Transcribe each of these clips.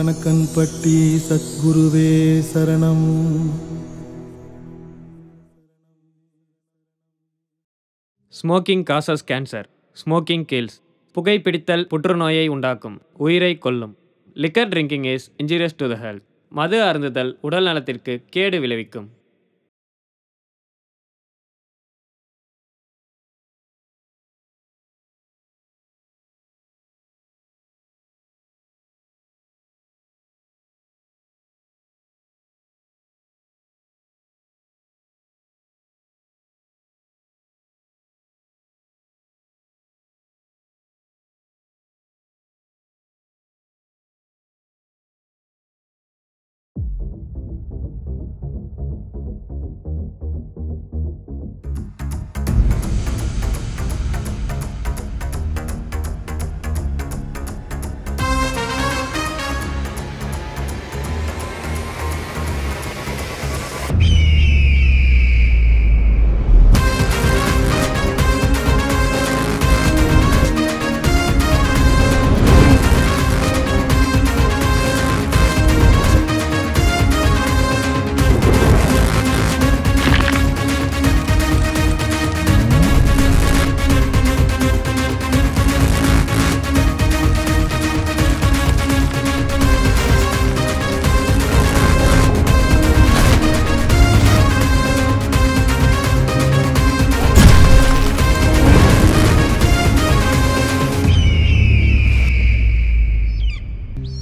கணக்கன்பட்டி சத்குருவே சரணம். Smoking causes cancer smoking kills புகைப்பிடித்தல் புற்றுநோயை உண்டாக்கும் உயிரை கொல்லும். Liquor drinking is injurious to the health. மது அருந்துதல் உடல் நலத்திற்கு கேடு விளைவிக்கும்.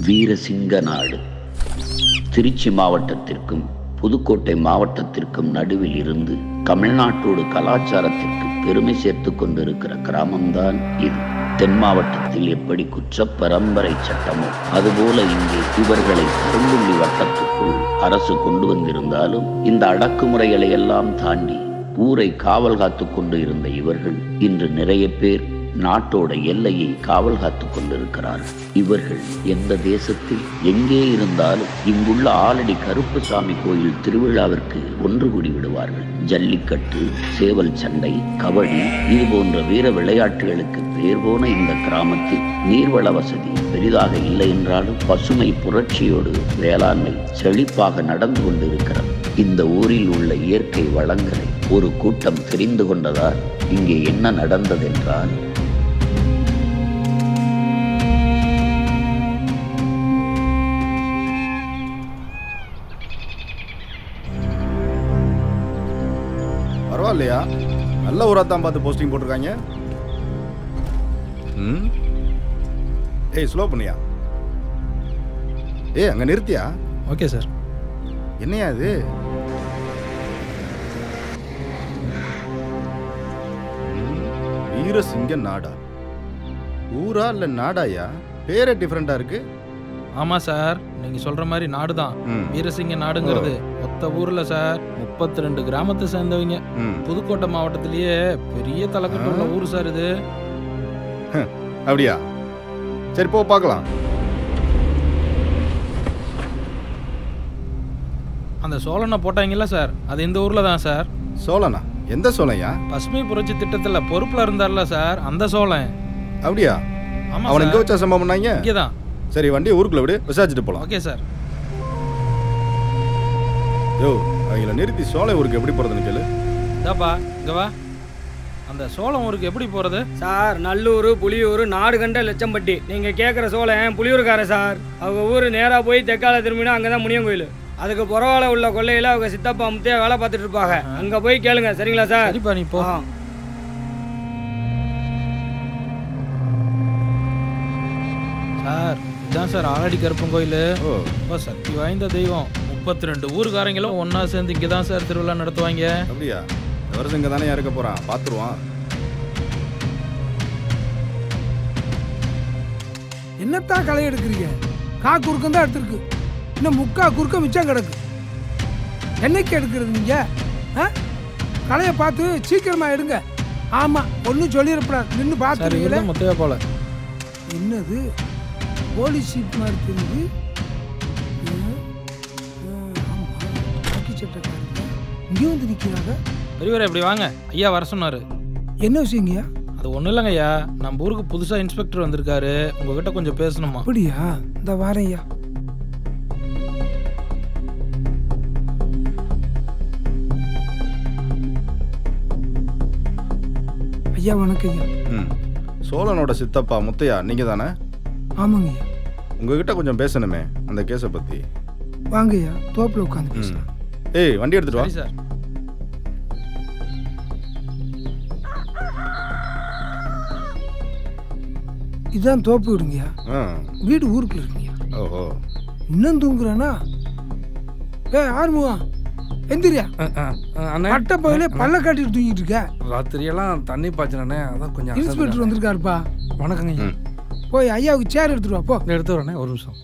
வீரசிங்க நாடு திருச்சி மாவட்டத்திற்கும் புதுக்கோட்டை மாவட்டத்திற்கும் நடுவில் இருந்து தமிழ்நாட்டோடு கலாச்சாரத்திற்கு பெருமை சேர்த்து கொண்டிருக்கிற கிராமம்தான் இது. தென் மாவட்டத்தில் எப்படி குற்ற பரம்பரை சட்டமோ அதுபோல இங்கே இவர்களை கருங்குள்ளி வட்டத்துக்குள் அரசு கொண்டு வந்திருந்தாலும் இந்த அடக்குமுறைகளை எல்லாம் தாண்டி ஊரை காவல் காத்து கொண்டு இருந்த இவர்கள் இன்று நிறைய பேர் நாட்டோட எல்லையை காவல் காத்து கொண்டிருக்கிறார்கள் இவர்கள் எந்த தேசத்தில் எங்கே இருந்தாலும் இங்குள்ள ஆலடி கருப்புசாமி கோயில் திருவிழாவிற்கு ஒன்று கூடி விடுவார்கள். ஜல்லிக்கட்டு சேவல் சண்டை கபடி இது போன்ற வீர விளையாட்டுகளுக்கு பேர் போன இந்த கிராமத்தில் நீர்வள வசதி பெரிதாக இல்லை என்றாலும் பசுமை புரட்சியோடு வேளாண்மை செழிப்பாக நடந்து கொண்டிருக்கிறது. இந்த ஊரில் உள்ள இயற்கை வளங்களை ஒரு கூட்டம் தெரிந்து கொண்டதால் இங்கே என்ன நடந்ததென்றால் பரவாயில்லையா நல்ல ஊரா தான் பார்த்து போஸ்டிங் போட்டிருக்காங்க. ம்? ஏய் ஸ்லோ பண்ணியா? ஏய் அங்கே நிறுத்தியா? Okay sir. என்னையா இது? வீரசிங்க நாடா. ஊரா இல்லை நாடாயா? பேரே டிஃப்ரெண்ட்டாக இருக்கு. ஆமாம் சார். நீங்கள் சொல்கிற மாதிரி நாடு தான் வீரசிங்க நாடுங்கிறது மொத்த ஊரில் சார் முப்பத்தி ரெண்டு கிராமத்தை சேர்ந்தவங்க. புதுக்கோட்டை மாவட்டத்திலேயே பெரிய தலைக்கட்டு உள்ள ஊர் சார் இது. அப்படியா? சரி போ பார்க்கலாம். அந்த சோழனை போட்டாங்கல்ல சார் அது இந்த ஊரில் தான் சார். சோழனா? எந்த சோழன்யா பசுமை புரட்சி திட்டத்தில் பொறுப்பில் இருந்தார்ல சார் அந்த சோழன். அப்படியா? அவனை எங்கே வச்சா சம்பவம் பண்ணாங்க? இங்கே தான் சரி வண்டியை ஊருக்குள்ள விடு விசாரிச்சுட்டு போலாம். Okay sir. யோ அவங்கள நிறுத்தி சோலை ஊருக்கு எப்படி போறதுன்னு கேளு. இதாப்பா இங்கே வா. அந்த சோழன் ஊருக்கு எப்படி போகிறது சார் நல்லூர் புலியூர் நாடு கண்ட லட்சம்பட்டி. நீங்க கேட்குற சோழன் புலியூர்காரன் சார். அவங்க ஊர் நேராக போய் தெற்கால திரும்பினா அங்கே தான் முனியன் கோயில் அதுக்கு புறவால உள்ள கொள்ளையில அவங்க சித்தப்பா முத்தையா வேலை பார்த்துட்டு இருப்பாங்க. அங்க போய் கேளுங்க சரிங்களா சார்? சரிப்பா நீ போ. சார் இதான் சார் ஆலடி கருப்பன் கோயில். ஓ. ரொம்ப சக்தி வாய்ந்த தெய்வம். முப்பத்தி ரெண்டு ஊருக்காரங்களும் ஒன்றா சேர்ந்து இங்கே தான் சார் திருவிழா நடத்துவாங்க. அப்படியா? வருஷம் இங்கே தானே இருக்க போறான். பார்த்துருவான் என்னத்தான் களை எடுக்கிறீங்க? கா குறுக்கம் தான் எடுத்திருக்கு. இன்னும் முக்கா குறுக்கம் மிச்சம் கிடக்கு. என்னைக்கு எடுக்கிறது நீங்க? ஆ? களையை பார்த்து சீக்கிரமா எடுங்க. ஆமா ஒன்றும் சொல்லிடக்கூடாது. நின்று பார்த்துருக்கீங்களே முத்தையா போல. என்னது? போலீஸ் சீட் மாதிரி தெரியுது. இங்கே வந்து நிற்கிறாங்க பெரியவரை இப்படி வாங்க. ஐயா வர சொன்னாரு. என்ன விஷயங்கய்யா அது ஒன்றும் இல்லைங்கய்யா நம்ம ஊருக்கு புதுசாக இன்ஸ்பெக்டர் வந்திருக்காரு. உங்ககிட்ட கொஞ்சம் பேசணுமா? அப்படியா? இந்த வாரம் ஐயா. ஐயா வணக்கம் ஐயா. ம். சோழனோட சித்தப்பா முத்தையா நீங்க தானே? ஆமாங்க ஐயா. உங்ககிட்ட கொஞ்சம் பேசணுமே அந்த கேஸை பற்றி வாங்கய்யா ஐயா. தோப்பில் உட்காந்து பேசுகிறேன் ஏய் வண்டி எடுத்துகிட்டு வா. சார். இதுதான் தோப்பு விடுங்கய்யா ஆ. வீடு ஊருக்குள்ள இருக்குங்கய்யா ஓஹோ. இன்னும் தூங்குறானா? ஏ ஆறுமுகா எந்திரியா? அண்ணே. பட்ட பகலே பல்ல காட்டிட்டு தூங்கிட்டு இருக்க. ராத்திரியெல்லாம் தண்ணி பாய்ச்சினே அதான் கொஞ்சம் இன்ஸ்பெக்டர். வந்திருக்காருப்பா. வணக்கங்க. போய் ஐயாவுக்கு சேர் எடுத்துட்டு வா போ. எடுத்து வரேனே ஒரு நிமிஷம்.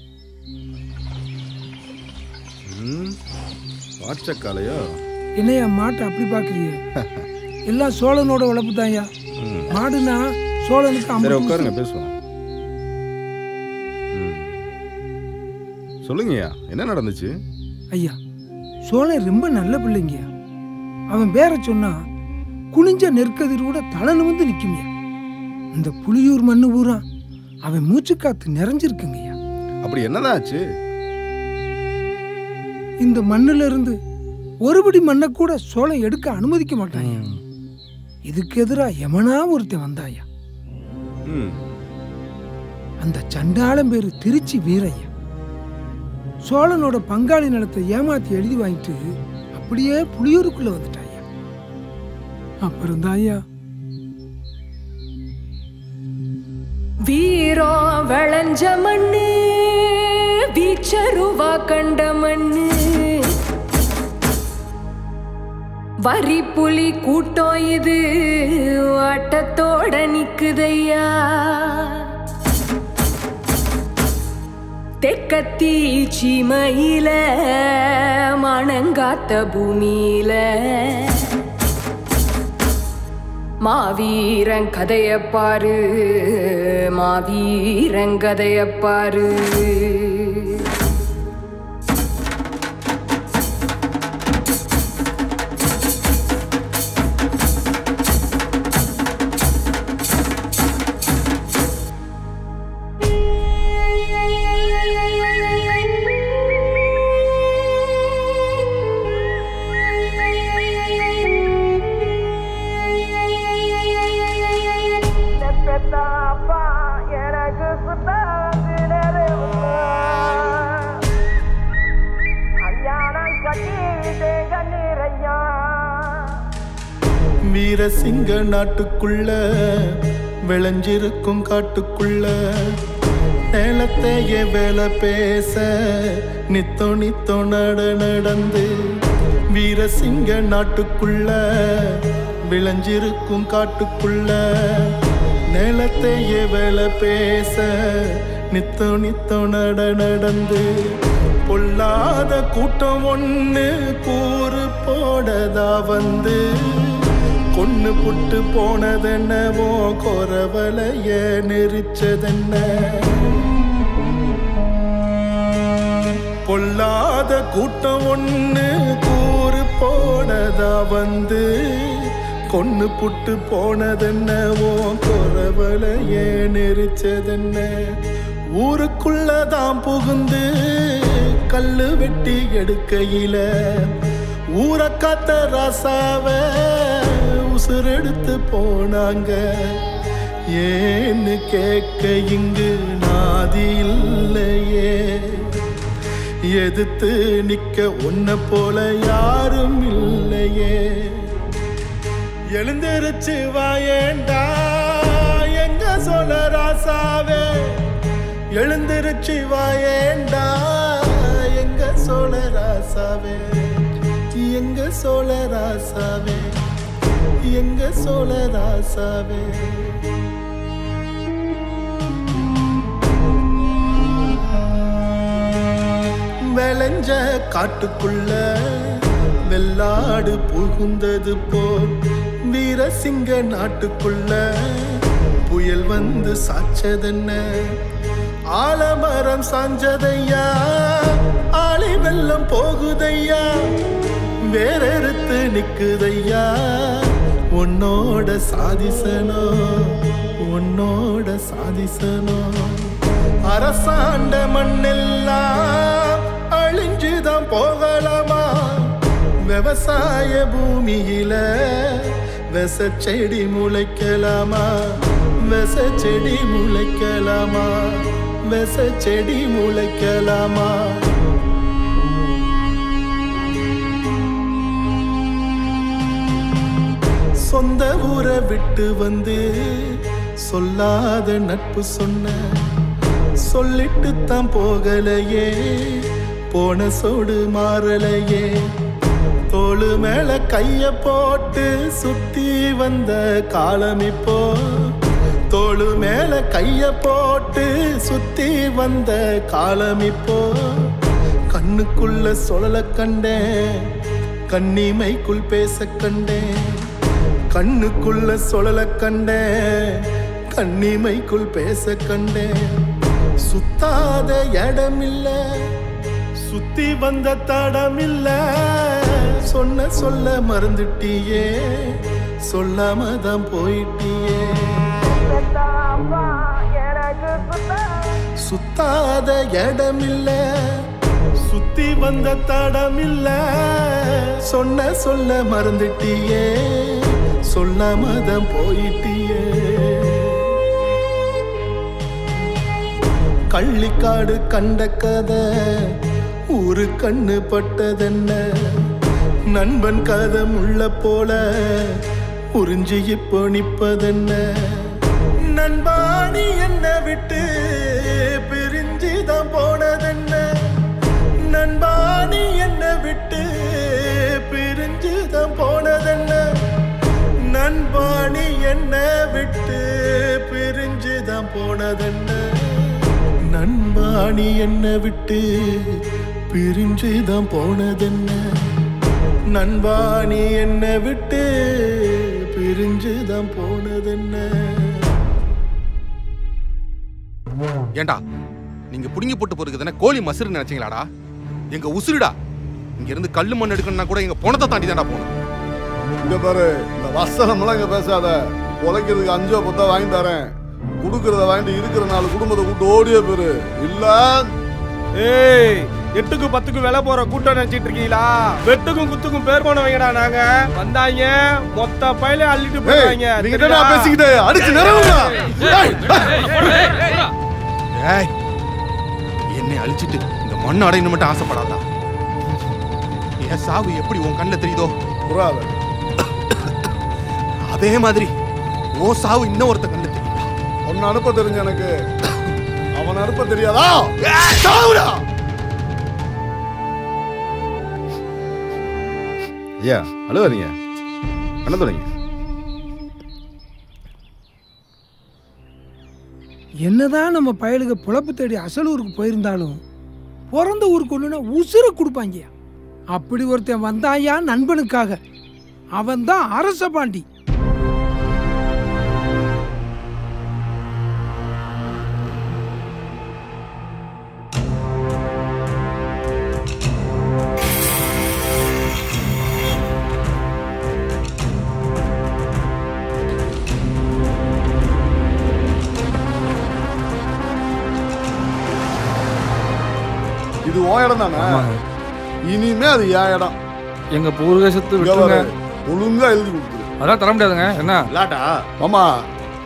ம். வாட்சக்காலையோ என்னையா மாட்டை அப்படி பாக்குறீங்க எல்லாம் சோழனோட வளர்ப்பு தான் ஐயா ம். மாடுனா சோழனுக்கு சரி ஐம்பது உட்காருங்க. பேசுவோம். சொல்லுங்கய்யா என்ன நடந்துச்சு? ஐயா சோழன் ரொம்ப நல்ல பிள்ளைங்க அவன் பேரை சொன்னா குனிஞ்ச நெற்கதிர் கூட தலை நிமிந்து நிக்கும்யா இந்த புலியூர் மண்ணு பூரா அவன் மூச்சு காத்து நிறைஞ்சிருக்குங்கய்யா. அப்படி என்னதான் ஆச்சு இந்த மண்ணுல இருந்து ஒருபடி மண்ணை கூட சோழன் எடுக்க அனுமதிக்க மாட்டான் ம். இதுக்கு எதிரா எமனா ஒருத்தன் வந்தாயா அந்த சண்டாளம் பேரு திருச்சி வீரையா சோழனோட பங்காளி நிலத்தை ஏமாத்தி எழுதி வாங்கிட்டு அப்படியே புளியூருக்குள்ள வந்துட்டாயா அப்புறம் தாயா வீரோ விளைஞ்ச மண்ணு வீச்சருவா கண்ட மண்ணு. வரி புலி கூட்டம் இது ஆட்டத்தோட நிக்குதையா. தெக்கத்தி சீமையில மணங்காத்த பூமியில. மாவீரன் கதையப்பாரு பாரு மாவீரன் சிங்க வீரசிங்க நாட்டுக்குள்ள விளைஞ்சிருக்கும் காட்டுக்குள்ள. நிலத்தையே வேலை பேச நித்தோ நித்தோ நட நடந்து. வீரசிங்க நாட்டுக்குள்ள விளைஞ்சிருக்கும் காட்டுக்குள்ள. நிலத்தையே வேலை பேச நித்தோ நித்தோ நட நடந்து. பொல்லாத கூட்டம் ஒன்று கூறு போடதா வந்து. கொன்னு புட்டு போனதென்னவோ குறவலைய நெரிச்சதென்ன? பொல்லாத கூட்டம் ஒண்ணு கூறு போனதா வந்து? கொன்னு புட்டு போனதென்னவோ குறவலைய நெரிச்சதென்ன? ஊருக்குள்ளதான் புகுந்து கல்லு வெட்டி எடுக்கையில ஊரை காத்த ராசாவ உசுரெடுத்து போனாங்க. ஏன்னு கேட்க இங்கு நாதி இல்லையே. எதிர்த்து நிக்க உன்ன போல யாரும் இல்லையே. எழுந்திருச்சு வாயேண்டா எங்க சொல்ல ராசாவே? எழுந்திருச்சு வாயேண்டா எங்க சோழ ராசாவே? எங்க சோழ ராசாவே? எங்க சோழராசாவே விளைஞ்ச காட்டுக்குள்ள வெள்ளாடு புகுந்தது போல் வீரசிங்க நாட்டுக்குள்ள புயல் வந்து சாச்சதென்ன ஆலமரம் சாஞ்சதையா? ஆளி வெள்ளம் போகுதையா? வேறெடுத்து நிக்குதையா? உன்னோட சாதிசனோ உன்னோட சாதிசனோ. அரசாண்ட மண்ணெல்லாம் அழிஞ்சுதான் போகலாமா? விவசாய பூமியில விச செடி முளைக்கலாமா? விச செடி முளைக்கலாமா? விச செடி முளைக்கலாமா? சொந்த ஊரை விட்டு வந்து சொல்லாத நட்பு சொன்ன. சொல்லிட்டு தான் போகலையே போன சோடு மாறலையே. தோளு மேல கைய போட்டு சுத்தி வந்த காலம் இப்போ. தோளு மேல கைய போட்டு சுத்தி வந்த காலம் இப்போ. கண்ணுக்குள்ள சொலல கண்டேன் கண்ணிமைக்குள் பேச கண்டேன். கண்ணுக்குள்ள சொலல கண்டேன். கண்ணிமைக்குள் பேச கண்டேன். சுத்தாத இடமில்ல. சுத்தி வந்த தடமில்ல. சொன்ன சொல்ல மறந்துட்டியே. சொல்லாம தான் போயிட்டியே. சுத்தாத இடமில்ல. சுத்தி வந்த தடமில்ல. சொன்ன சொல்ல மறந்துட்டியே. சொன்ன மதம் போயிட்டியே. கள்ளிக்காடு கண்ட கதை ஊரு கண்ணு பட்டதென்ன? நண்பன் கதை முள்ள போல உறிஞ்சி இப்போ நிற்பதென்ன நண்பாணி என்ன விட்டு என்ன விட்டு பிரிஞ்சுதான் போனதென்ன? நண்பாணி என்ன விட்டு பிரிஞ்சுதான் போனதென்ன? நண்பாணி என்ன விட்டு பிரிஞ்சுதான் போனதென்ன? ஏண்டா நீங்க புடுங்கி போட்டு போறது தானே கோழி மசுறு நினைச்சீங்களாடா? எங்க உசுருடா. இங்க இருந்து கல்லு மண் எடுக்கணும்னா கூட எங்க பணத்தை தாண்டி தான்டா போகணும். இங்க பாரு இந்த வசனம்லாம் இங்க பேசாத. உழைக்கிறதுக்கு அஞ்சோ பத்தோ வாங்கி தரேன். குடுக்கறத வாங்கிட்டு இருக்கிற நாலு குடும்பத்தை கூட்டு ஓடிய பேரு இல்ல? ஏய் எட்டுக்கு பத்துக்கு விலை போற கூட்டம் நினைச்சிட்டு இருக்கீங்களா? வெட்டுக்கும் குத்துக்கும் பேர் போனவங்கடா நாங்க. வந்தாங்க மொத்த பயில அள்ளிட்டு போயிடுவாங்க நீங்க என்னடா பேசிக்கிட்டு அடிச்சு நிறவுங்க ஏய் என்னை அழிச்சிட்டு இந்த மண் அடையணும் மட்டும் ஆசைப்படாதா என் சாவு எப்படி உன் கண்ணில் தெரியுதோ? அதே மாதிரி உன் சாவு இன்னொருத்த கண்ணில் தெரியும் ஒன்னு அனுப்ப தெரிஞ்ச எனக்கு. அவன் அனுப்ப தெரியாதா? சாவுடா! ஐயா அழுவாதீங்க என்ன தொடங்க. என்னதான் நம்ம பயலுக்கு புழப்பு தேடி அசல் ஊருக்கு போயிருந்தாலும் பிறந்த ஊருக்கு ஒண்ணுன்னா உசுர கொடுப்பாங்க அப்படி ஒருத்தன் வந்தாயா நண்பனுக்காக? அவன் தான் அரச பாண்டி உன் இடம் தானே இனிமே அது என் இடம் எங்க பூர்வசத்து பாரு, ஒழுங்கா எழுதி கொடுத்துரு அதான் தர முடியாதுங்க என்ன இல்லாட்டா மாமா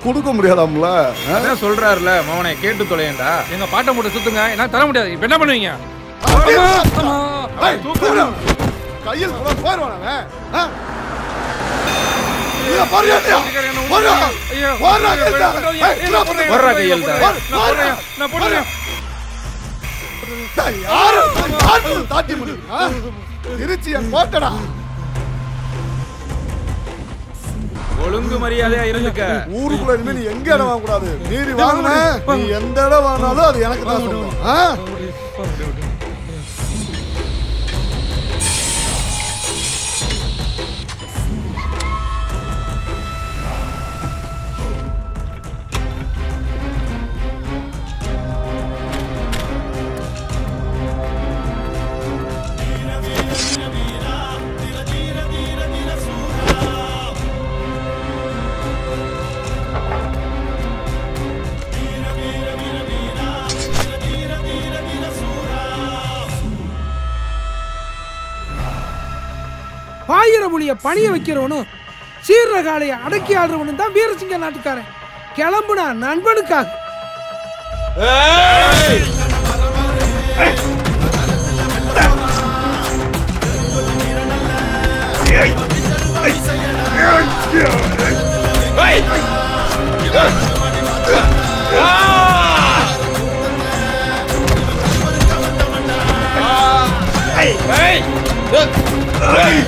கொடுக்க முடியாதாம்ல அதான் சொல்றாருல மவனை கேட்டு தொலையண்டா எங்க பாட்டை மூட்டை சுத்துங்க என்ன தர முடியாது இப்ப என்ன பண்ணுவீங்க. கையில் கூட போயிடுவான் அவன். ஆ? இங்க பாரு, ஏத்தியா? போடா. போடா, கையெழுத்தா. ஏய், என்ன பண்றீங்க? வர்றா கையெழுத்தா. போடு, போடு. நான் போடுறேன் டேய், யாரு யாரு தாட்டி முடியும் ஆ? திருச்சி என் கோட்டடா ஒழுங்கு மரியாதையா இருந்துக்க ஊருக்குள்ள இனிமே நீ எங்க இடம் வாங்க கூடாது மீறி வாங்கின நீ எந்த இடம் வாங்கினாலும் அது எனக்கு தான் சொந்தம் ஆ? பணிய வைக்கிறவனும் சீர்ற காளையை அடக்கி ஆடுறவனும் தான் வீரசிங்க நாட்டுக்காரன் கிளம்புனா நண்பனுக்காக வாடா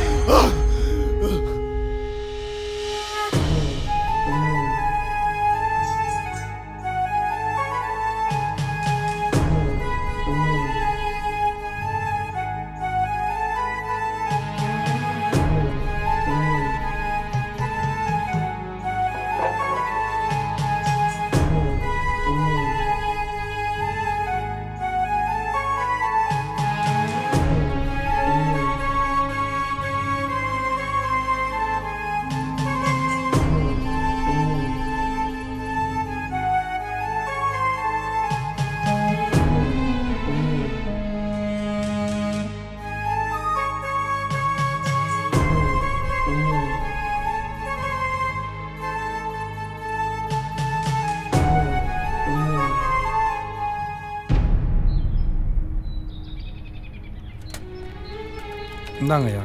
ஐயா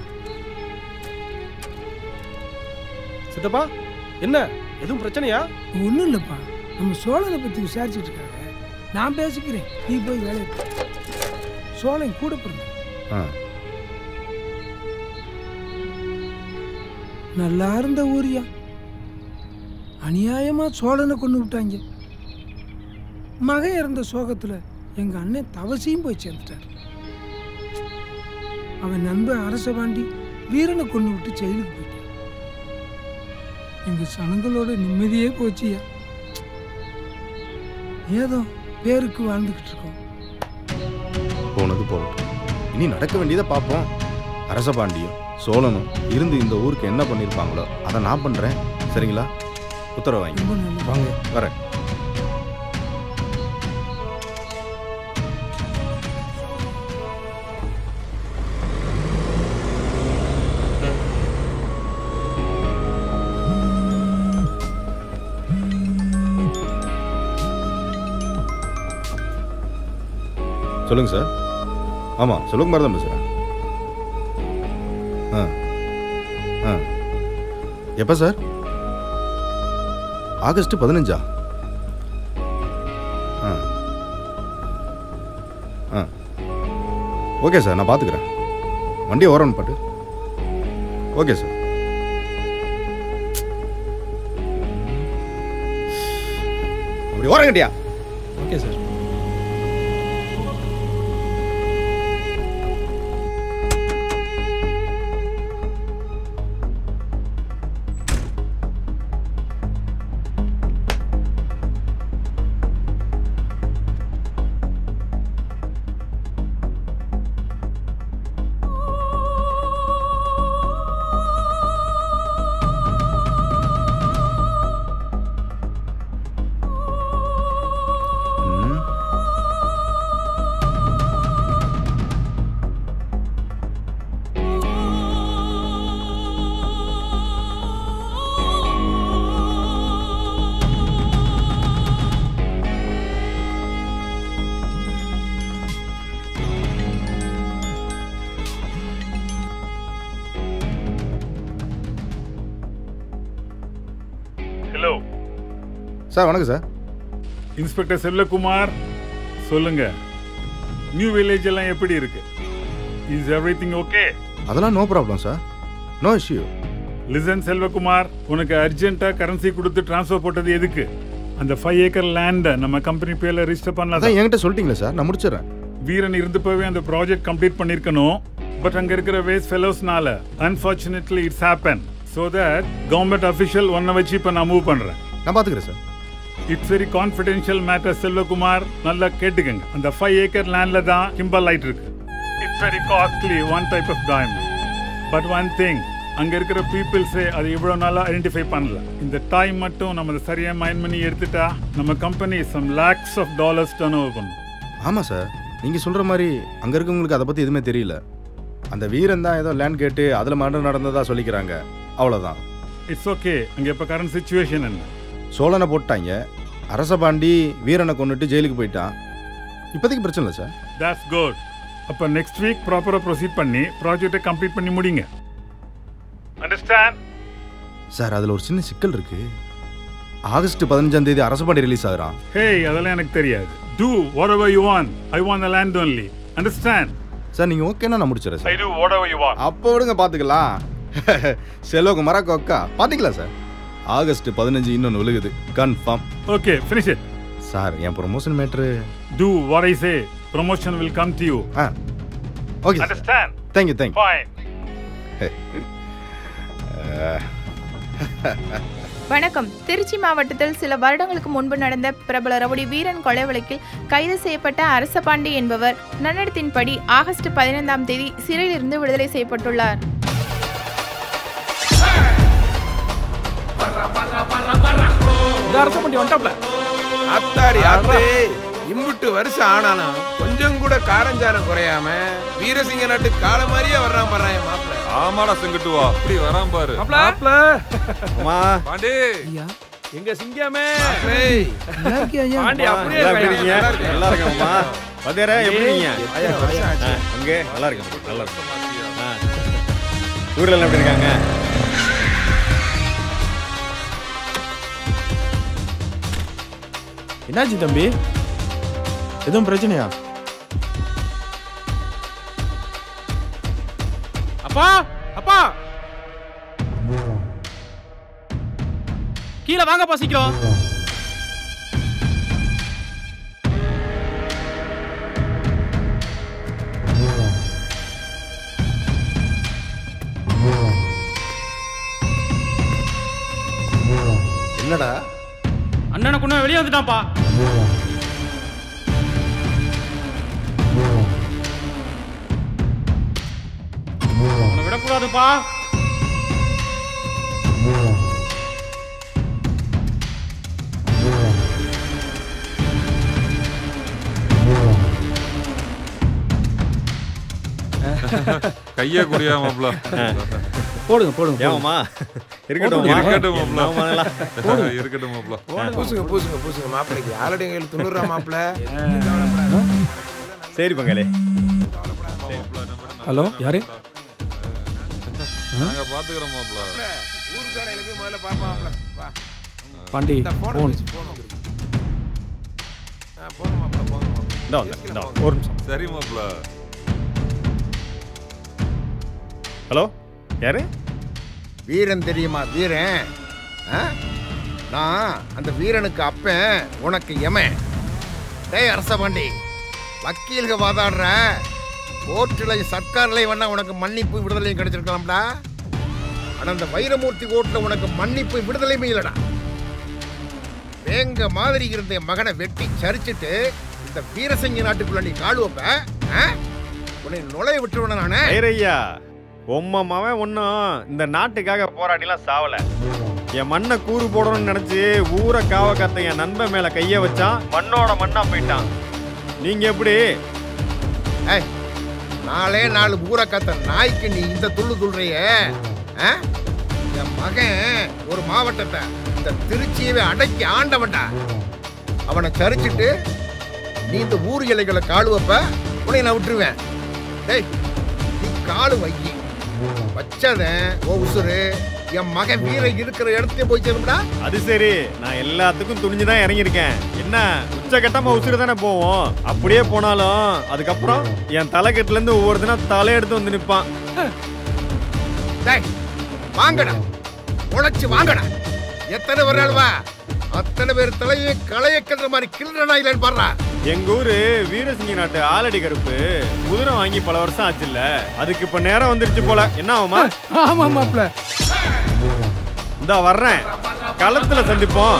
சித்தப்பா என்ன? எதுவும் பிரச்சனையா? ஒன்றும் இல்லைப்பா. நம்ம சோழனை பற்றி விசாரிச்சுட்டு இருக்காங்க. நான் பேசிக்கிறேன். நீ போய் பாரு. சோழன் கூட பிறந்த. நல்லா இருந்த ஊரியா. அநியாயமா சோழனை கொண்டு விட்டாங்க. மகன் இறந்த சோகத்துல எங்க அண்ணன் தவசியும் போய் சேர்ந்துட்டார். அவன் நண்பன் அரசபாண்டி வீரனை கொண்டு விட்டு ஜெயிலுக்கு போயிட்டான். எங்க சனங்களோட நிம்மதியே போச்சியா? ஏதோ பேருக்கு வாழ்ந்துகிட்டு இருக்கோம். போனது போகட்டும். இனி நடக்க வேண்டியதை பார்ப்போம். அரசபாண்டியும் சோழனும் இருந்து இந்த ஊருக்கு என்ன பண்ணியிருப்பாங்களோ அதை நான் பண்ணுறேன் சரிங்களா? உத்தரவு வாங்கி. வாங்க வரேன். சொல்லுங்க சார். ஆமாம் செல்வகுமார் தான் பேசுகிறேன் ஆ ஆ. எப்போ சார்? ஆகஸ்ட் பதினஞ்சா? ஆ. ஆ. ஓகே சார் நான் பார்த்துக்குறேன் வண்டியை ஓரன் பாட்டு ஓகே சார். அப்படி ஓரங்கட்டியா? Okay sir. சார் வணக்கம் சார். இன்ஸ்பெக்டர் செல்வகுமார் சொல்லுங்க. நியூ வில்லேஜ் எல்லாம் எப்படி இருக்கு? இஸ் எவ்ரி திங் ஓகே அதெல்லாம் no problem sir no issue listen Selvakumar உனக்கு அர்ஜென்ட்டா கரன்சி கொடுத்து ட்ரான்ஸ்ஃபர் போட்டது எதுக்கு? அந்த ஃபைவ் ஏக்கர் லேண்டை நம்ம கம்பெனி பேர்ல ரிஜிஸ்டர் அதான் பண்ணலாம் என்கிட்ட சொல்லிட்டீங்களே சார் நான் முடிச்சிடுறேன். வீரன் இருந்து போவே அந்த ப்ராஜெக்ட் கம்ப்ளீட் பண்ணிருக்கணும். பட் அங்க இருக்கிற waste ஃபெலோஸ்னால unfortunately it's happen so that government official ஒன்றை வச்சு இப்போ நான் மூவ் பண்றேன். நான் பாத்துக்கிறேன் sir it's very confidential matter Selvakumar நல்லா கேட்டுக்கங்க. அந்த ஃபைவ் ஏக்கர் லேண்ட்ல தான் கிம்பல் லைட் இருக்கு. It's very costly one type of diamond but one thing அங்க இருக்கிற பீப்புள்ஸே அதை இவ்வளவு நாளா ஐடென்டிஃபை பண்ணல. இந்த டைம் மட்டும் நம்ம அதை சரியா மைண்ட் பண்ணி எடுத்துட்டா நம்ம company some lakhs of dollars turn over பண்ணும். ஆமா சார் நீங்க சொல்ற மாதிரி அங்க இருக்கவங்களுக்கு அதை பத்தி எதுவுமே தெரியல. அந்த வீரன் தான் ஏதோ லேண்ட் கேட்டு அதுல மர்டர் நடந்ததா சொல்லிக்கிறாங்க. அவ்வளவுதான். இட்ஸ் ஓகே அங்க இப்ப கரண்ட் சுச்சுவேஷன் என்ன? சோழனை போட்டாங்க. அரசபாண்டி வீரனை கொண்டுட்டு ஜெயிலுக்கு போயிட்டான். இப்போதைக்கு பிரச்சனை இல்லை சார் தட்ஸ் குட் அப்ப நெக்ஸ்ட் வீக் ப்ராப்பரா ப்ரொசீட் பண்ணி ப்ராஜெக்டை கம்ப்ளீட் பண்ணி முடிங்க. அண்டர்ஸ்டாண்ட் சார் அதில் ஒரு சின்ன சிக்கல் இருக்கு. ஆகஸ்ட் பதினஞ்சாம் தேதி அரசபாண்டி ரிலீஸ் ஆகுறான். ஹேய் அதெல்லாம் எனக்கு தெரியாது. Do whatever you want I want the land only understand sir நீங்க ஓகேனா நான் முடிச்சிடறேன் I sir do whatever you want அப்போ விடுங்க பார்த்துக்கலாம் செல்வகுமாரா கொக்கா பார்த்துக்கலாம் சார் ஆகஸ்ட் பதினஞ்சு இன்னொன்று விழுகுது. Confirm okay finish it sir N promotion matter do what I say promotion will come to you ah. Okay understand thank you thank you fine வணக்கம். திருச்சி மாவட்டத்தில் சில வருடங்களுக்கு முன்பு நடந்த பிரபல ரவுடி வீரன் கொலை வழக்கில் கைது செய்யப்பட்ட அரசபாண்டி என்பவர் நன்னடத்தின்படி ஆகஸ்ட் பதினைந்தாம் தேதி சிறையிலிருந்து விடுதலை செய்யப்பட்டுள்ளார். அரச பண்ணி வந்துட்டாப்ல. அத்தாடி அத்தே. இம்புட்டு வருஷம் ஆனானா கொஞ்சம் கூட காரஞ்சாரம் குறையாம வீரசிங்க நாட்டு கால மாதிரியே வர்றான் பாரு மாப்பிள்ள ஆமாடா செங்குட்டுவா அப்படி வரான் பாரு. மாப்ள அம்மா. பாண்டி. எங்க சிங்கமே? பாண்டி அப்படியே நல்லா? இருக்கீங்க? நல்லா இருக்கேன்மா வந்தேரா எப்படி இருக்கீங்க? அங்கே. நல்லா இருக்கேன். நல்லா இருக்கேன். ஊர்ல எல்லாம் எப்படி இருக்காங்க? என்னாச்சு தம்பி? எதுவும் பிரச்சனையா? அப்பா அப்பா! கீழே வாங்கப்பா சீக்கிரம். என்னடா? அண்ணனை கொண்டு வெளியே வந்துட்டான்ப்பா. விடக்கூடாதுப்பா. கைய குடியா மாப்ள. போடுங்க போடுங்க ஏமாமா? இருக்கட்டும் இருக்கட்டும் மாப்ள ஆமாங்களா? இருக்கட்டும் மாப்ள பூசுங்க பூசுங்க பூசுங்க மாப்பிள்ளைக்கு. ஆல்ரெடி எங்களுக்கு தொண்ணூறுரூவா மாப்பிள்ள. சரி பங்காளி. ஹலோ யாரு? நாங்க பாத்துக்கிறோம் மாப்ள ஊருக்காரையில போய் முதல்ல பாப்பா மாப்பிள்ள வா பாண்டி இந்த போன போன் வச்சு போன ஆ வந்தேன். ஒரு நிமிஷம். சரி மாப்ள ஹலோ? யாரு? வீரன் தெரியுமா வீரன்? நான் அந்த வீரனுக்கு அப்பன் உனக்கு எமன். டேய் அரசபாண்டி வக்கீல்க வாதாடுற கோர்ட்டில் சர்க்கார்லையும் வேணா உனக்கு மன்னிப்பு விடுதலையும் கிடைச்சிருக்கலாம்டா. ஆனால் அந்த வைரமூர்த்தி கோர்ட்டில் உனக்கு மன்னிப்பு விடுதலையுமே இல்லைடா. வேங்க மாதிரி இருந்த என் மகனை வெட்டி சரிச்சிட்டு இந்த வீரசிங்க நாட்டுக்குள்ள நீ கால் வைப்ப? உன்னை நுழைய விட்டுருவேன் நானே? ஐயா உம்மமாவன் ஒன்றும் இந்த நாட்டுக்காக போராடிலாம் சாவலை. என் மண்ணை கூறு போடணும்னு நினச்சி ஊரை காவ என் நண்பன் மேலே கையை வச்சான் மண்ணோட மண்ணா போயிட்டான். நீங்கள் எப்படி? ஏய் நாளே நாலு ஊரை கத்த நாய்க்கு நீ இந்த துள்ளு துள்ளுறிய? ஆ? என் மகன் ஒரு மாவட்டத்தை இந்த திருச்சியவே அடக்கி ஆண்டவன்டா. அவனை சரிச்சிட்டு நீ இந்த ஊர் இலைகளை காலுவப்ப உன்னை நான் விட்டுருவேன். டேய் நீ காலு வைக்கி வச்சதன் ஓ உசுரு என் மகன் வீரன் இருக்கிற இடத்தையும் போய் சேரும்டா அது சரி. நான் எல்லாத்துக்கும் துணிஞ்சு தான் இறங்கியிருக்கேன். என்ன? உச்சகட்டமா உசுறு தானே போவோம்? அப்படியே போனாலும் அதுக்கப்புறம் என் தலைக்கட்டுல இருந்து ஒவ்வொருத்தனா தலையெடுத்து வந்து நிப்பான் வாங்கடா. உழைச்சு வாங்கடா. எத்தனை வர்றாள் வா அத்தனை பேர் தலையை களைய கிள்ற மாதிரி கிள்றனா இல்லைன்னு பாடுறா எங்க ஊரு வீரசிங்க நாட்டு ஆலடி கருப்பு. குதிரை வாங்கி பல வருஷம் ஆச்சுல்ல. அதுக்கு இப்ப நேரம் வந்துருச்சு போல. என்ன ஆகுமா? ஆமா மாப்ள இந்த வர்றேன். களத்துல சந்திப்போம்.